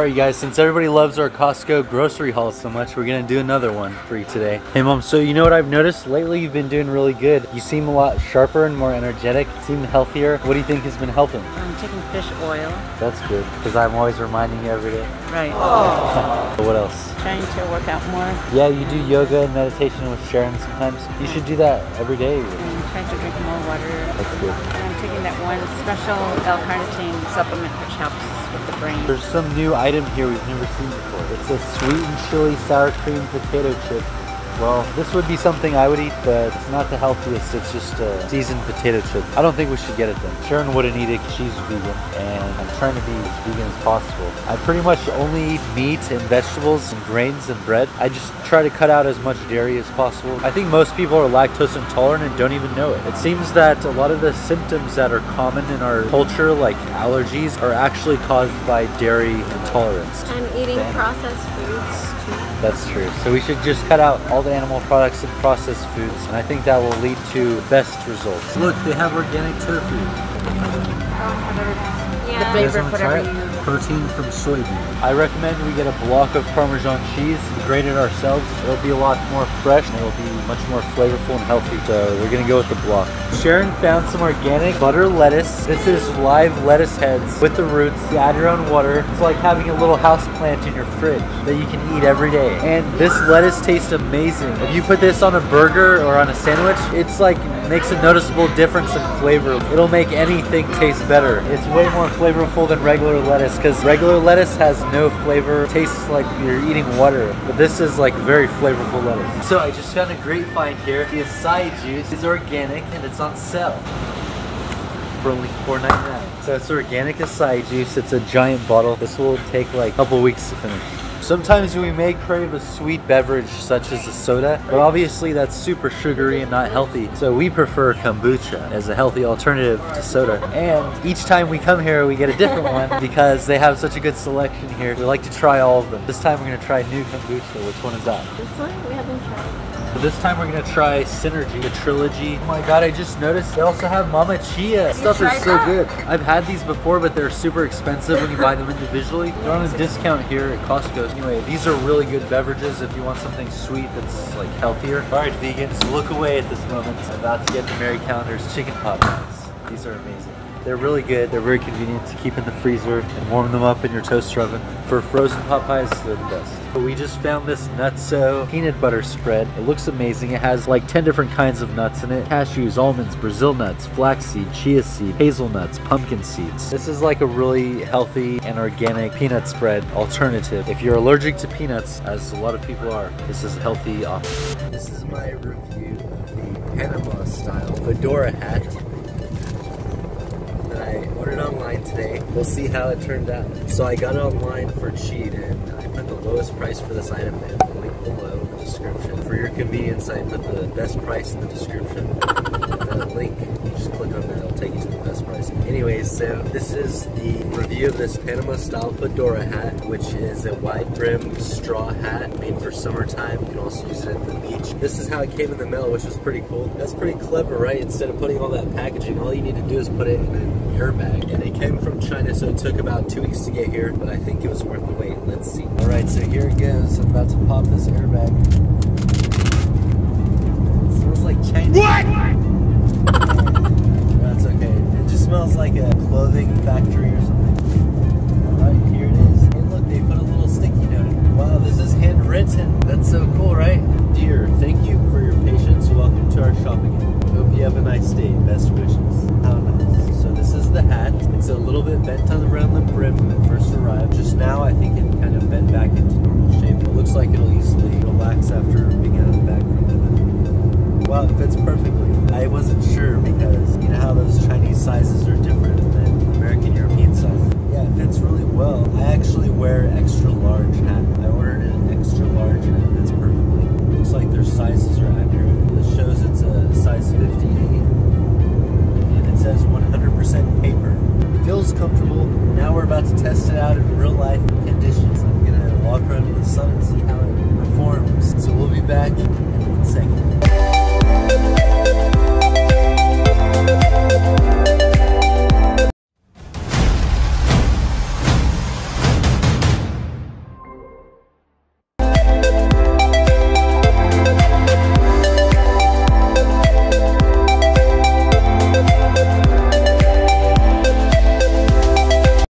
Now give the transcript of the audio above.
Alright guys, since everybody loves our Costco grocery haul so much, we're gonna do another one for you today. Hey mom, so you know what I've noticed? Lately you've been doing really good. You seem a lot sharper and more energetic, seem healthier. What do you think has been helping? I'm taking fish oil. That's good, because I'm always reminding you every day. Right. Oh. what else? Trying to work out more Yeah, you do yoga and meditation with Sharon sometimes. You should do that every day. and trying to drink more water. That's good. And I'm taking that one special L-carnitine supplement which helps with the brain. There's some new item here we've never seen before. It's a sweet and chili sour cream potato chip. Well, this would be something I would eat, but it's not the healthiest. It's just a seasoned potato chip. I don't think we should get it then. Sharon wouldn't eat it because she's vegan, and I'm trying to be as vegan as possible. I pretty much only eat meat and vegetables and grains and bread. I just try to cut out as much dairy as possible. I think most people are lactose intolerant and don't even know it. It seems that a lot of the symptoms that are common in our culture, like allergies, are actually caused by dairy intolerance. I'm eating processed foods. That's true. So we should just cut out all the animal products and processed foods, and I think that will lead to best results. Look, they have organic tofu. Oh, yeah. flavor, You guys wanna try whatever you- Protein from soybean. I recommend we get a block of Parmesan cheese, grate it ourselves. It'll be a lot more fresh and it'll be much more flavorful and healthy. So we're gonna go with the block. Sharon found some organic butter lettuce. This is live lettuce heads with the roots. You add your own water. It's like having a little house plant in your fridge that you can eat every day. And this lettuce tastes amazing. If you put this on a burger or on a sandwich, it's like makes a noticeable difference in flavor. It'll make anything taste better. It's way more flavorful than regular lettuce because regular lettuce has no flavor. Tastes like you're eating water. But this is like very flavorful lettuce. So I just found a great find here. The acai juice is organic and it's on sale for only $4.99. So it's organic acai juice. It's a giant bottle. This will take like a couple weeks to finish. Sometimes we may crave a sweet beverage such as a soda, but obviously that's super sugary and not healthy. So we prefer kombucha as a healthy alternative to soda. And each time we come here, we get a different one because they have such a good selection here. We like to try all of them. This time we're gonna try new kombucha. Which one is that? This one we haven't tried. But this time we're gonna try Synergy, the trilogy. Oh my god, I just noticed they also have Mama Chia. Stuff is so that? good. I've had these before, but they're super expensive when you buy them individually. They're on a discount here at Costco. Anyway, these are really good beverages if you want something sweet that's like healthier. All right, vegans, look away at this moment. I'm about to get the Marie Callender's chicken pot pies. These are amazing. They're really good. They're very convenient to keep in the freezer and warm them up in your toaster oven. For frozen pot pies, they're the best. But we just found this NuttZo peanut butter spread. It looks amazing. It has like 10 different kinds of nuts in it. Cashews, almonds, Brazil nuts, flaxseed, chia seed, hazelnuts, pumpkin seeds. This is like a really healthy and organic peanut spread alternative. If you're allergic to peanuts, as a lot of people are, this is a healthy option. This is my review of the Panama style fedora hat online today. We'll see how it turned out. So I got it online for cheat and I put the lowest price for this item in the link below in the description. For your convenience, I put the best price in the description. The link, just click on that, it'll take you to the price. Anyways, so this is the review of this Panama style fedora hat, which is a wide brim straw hat made for summertime. You can also use it at the beach. This is how it came in the mail, which was pretty cool. That's pretty clever, right? Instead of putting all that packaging, all you need to do is put it in an airbag. And it came from China, so it took about two weeks to get here, but I think it was worth the wait. Let's see. All right, so here it goes. I'm about to pop this airbag. Smells like a clothing factory or something. Alright, here it is. Look, they put a little sticky note. Wow, this is handwritten. That's so cool, right? Dear, thank you for your patience. Welcome to our shop again. Hope you have a nice day. Best wishes. How nice. So this is the hat. It's a little bit bent on around the brim when it first arrived. Just now, I think it kind of bent back into normal shape. It looks like it'll easily relax after being out of the bag for a minute. Wow, it fits perfectly. I wasn't sure because you know how those Chinese sizes are different than American European sizes. Yeah, it fits really well. I actually wear extra large hat. I ordered an extra large and it fits perfectly. Looks like their sizes are accurate. It shows it's a size 58 and it says 100% paper. It feels comfortable. Now we're about to test it out in real life conditions. I'm gonna walk around in the sun and see how it performs. So we'll be back in one second.